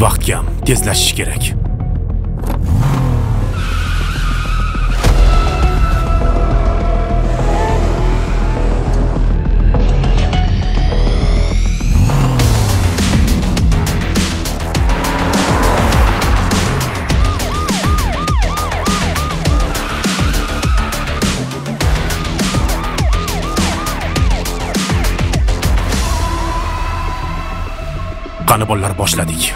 Vaqt kam, tezlashish kerak. Qani bolalar boshladik.